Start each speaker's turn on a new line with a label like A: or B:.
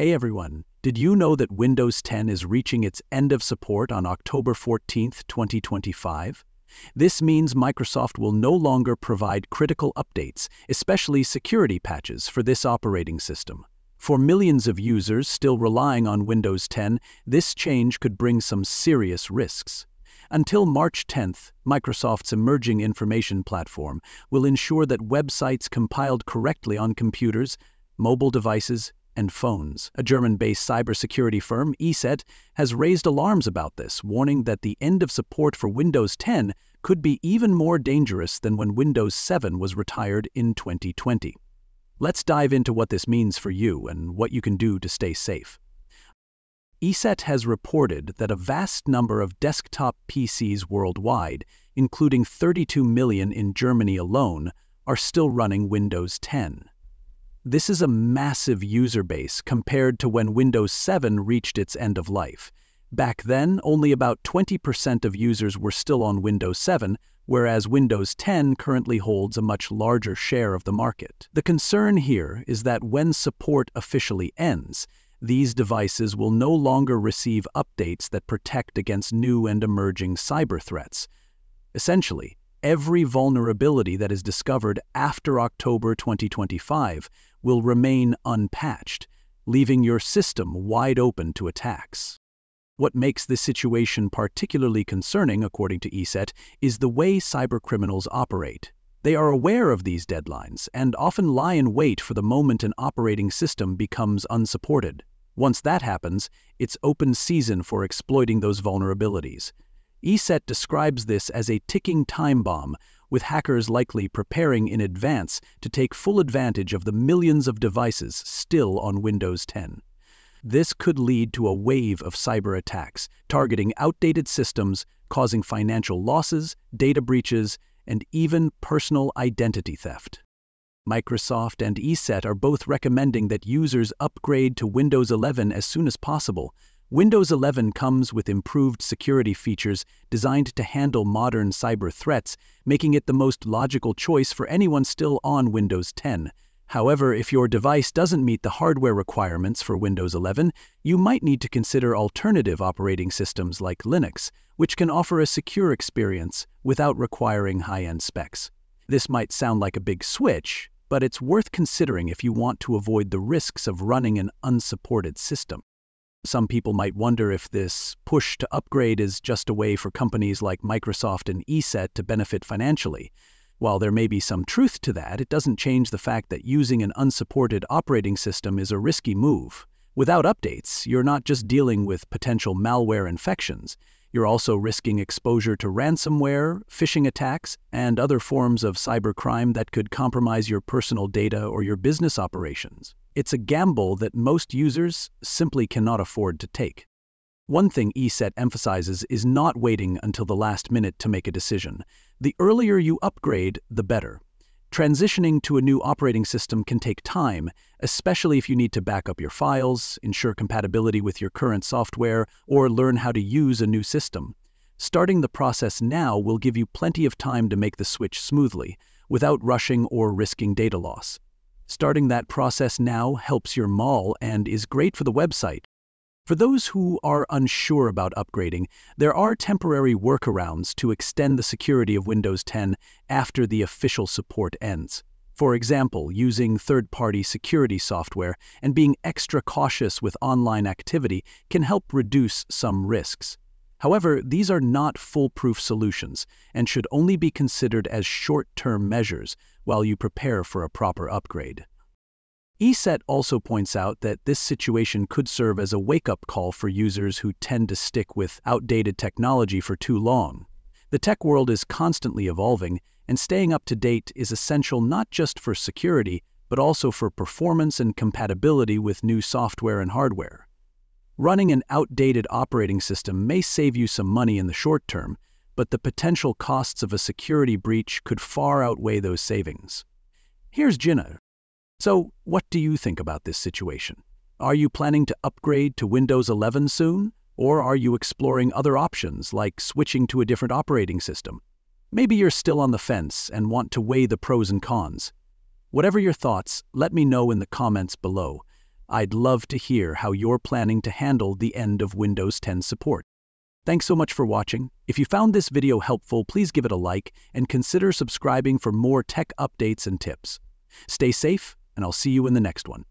A: Hey everyone, did you know that Windows 10 is reaching its end of support on October 14, 2025? This means Microsoft will no longer provide critical updates, especially security patches, for this operating system. For millions of users still relying on Windows 10, this change could bring some serious risks. Until March 10th, Microsoft's emerging information platform will ensure that websites compiled correctly on computers, mobile devices, and phones. A German-based cybersecurity firm, ESET, has raised alarms about this, warning that the end of support for Windows 10 could be even more dangerous than when Windows 7 was retired in 2020. Let's dive into what this means for you and what you can do to stay safe. ESET has reported that a vast number of desktop PCs worldwide, including 32 million in Germany alone, are still running Windows 10. This is a massive user base compared to when Windows 7 reached its end of life. Back then, only about 20% of users were still on Windows 7, whereas Windows 10 currently holds a much larger share of the market. The concern here is that when support officially ends, these devices will no longer receive updates that protect against new and emerging cyber threats. Essentially, every vulnerability that is discovered after October 2025 will remain unpatched, leaving your system wide open to attacks. What makes this situation particularly concerning, according to ESET, is the way cybercriminals operate. They are aware of these deadlines and often lie in wait for the moment an operating system becomes unsupported. Once that happens, it's open season for exploiting those vulnerabilities. ESET describes this as a ticking time bomb, with hackers likely preparing in advance to take full advantage of the millions of devices still on Windows 10. This could lead to a wave of cyber attacks, targeting outdated systems, causing financial losses, data breaches, and even personal identity theft. Microsoft and ESET are both recommending that users upgrade to Windows 11 as soon as possible. Windows 11 comes with improved security features designed to handle modern cyber threats, making it the most logical choice for anyone still on Windows 10. However, if your device doesn't meet the hardware requirements for Windows 11, you might need to consider alternative operating systems like Linux, which can offer a secure experience without requiring high-end specs. This might sound like a big switch, but it's worth considering if you want to avoid the risks of running an unsupported system. Some people might wonder if this push to upgrade is just a way for companies like Microsoft and ESET to benefit financially. While there may be some truth to that, it doesn't change the fact that using an unsupported operating system is a risky move. Without updates, you're not just dealing with potential malware infections, you're also risking exposure to ransomware, phishing attacks, and other forms of cybercrime that could compromise your personal data or your business operations. It's a gamble that most users simply cannot afford to take. One thing ESET emphasizes is not waiting until the last minute to make a decision. The earlier you upgrade, the better. Transitioning to a new operating system can take time, especially if you need to back up your files, ensure compatibility with your current software, or learn how to use a new system. Starting the process now will give you plenty of time to make the switch smoothly, without rushing or risking data loss. Starting that process now helps your mall and is great for the website, for those who are unsure about upgrading, there are temporary workarounds to extend the security of Windows 10 after the official support ends. For example, using third-party security software and being extra cautious with online activity can help reduce some risks. However, these are not foolproof solutions and should only be considered as short-term measures while you prepare for a proper upgrade. ESET also points out that this situation could serve as a wake-up call for users who tend to stick with outdated technology for too long. The tech world is constantly evolving, and staying up to date is essential not just for security, but also for performance and compatibility with new software and hardware. Running an outdated operating system may save you some money in the short term, but the potential costs of a security breach could far outweigh those savings. Here's Jinnah, so, what do you think about this situation? Are you planning to upgrade to Windows 11 soon? Or are you exploring other options like switching to a different operating system? Maybe you're still on the fence and want to weigh the pros and cons. Whatever your thoughts, let me know in the comments below. I'd love to hear how you're planning to handle the end of Windows 10 support. Thanks so much for watching. If you found this video helpful, please give it a like and consider subscribing for more tech updates and tips. Stay safe, and I'll see you in the next one.